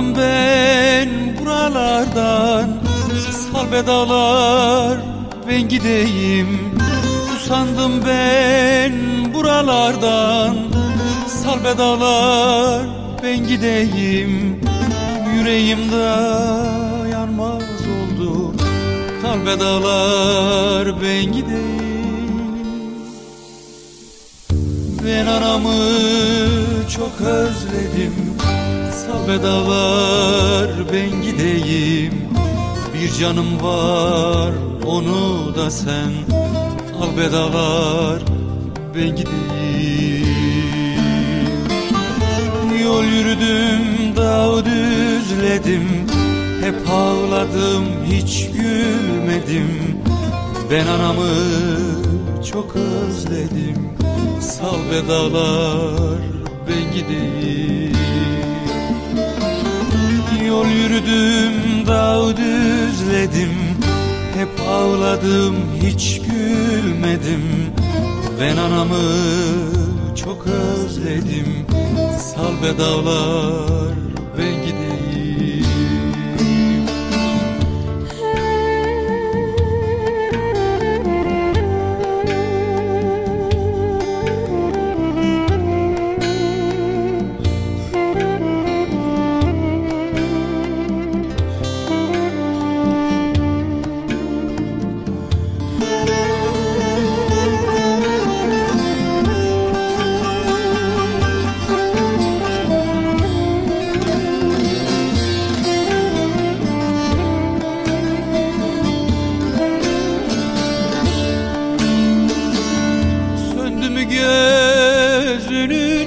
Usandım ben buralardan. Sal be dağlar ben gideyim. Usandım ben buralardan. Sal be dağlar ben gideyim. Yüreğimde yanmaz oldu. Kalbe dağlar ben gideyim. Ben anamı çok özledim Sal be dağlar ben gideyim. Bir canım var onu da sen Al be dağlar ben gideyim. Yol yürüdüm dağ düzledim. Hep ağladım hiç gülmedim. Ben anamı çok özledim. Sal be dağlar ben gideyim Yol yürüdüm dağ düzledim. Hep ağladım hiç gülmedim. Ben anamı çok özledim. Sal be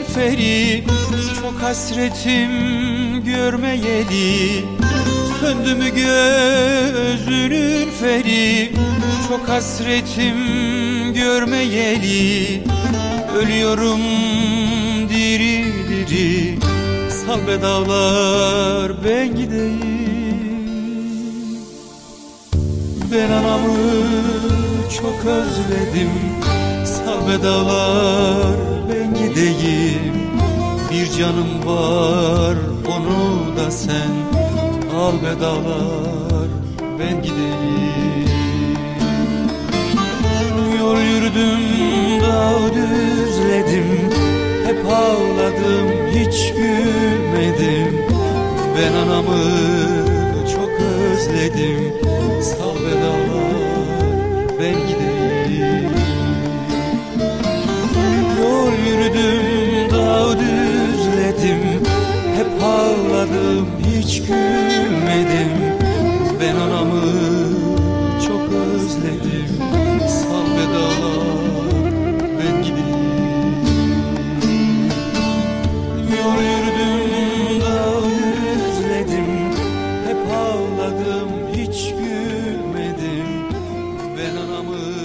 gözünün feri Çok hasretim görmeyeli. Söndü mü gözünün feri Çok hasretim görmeyeli. Ölüyorum diri diri Sal be ben gideyim. Ben anamı çok özledim Sal be dağlar ben gideyim. Bir canım var onu da sen Al be dağlar ben gideyim. Yol yürüdüm dağ düzledim. Hep ağladım hiç gülmedim. Ben anamı ağladım hiç gülmedim. Ben anamı çok özledim. Sal veda ben gideyim. Yol yürüdüm da özledim Hep ağladım hiç gülmedim. Ben anamı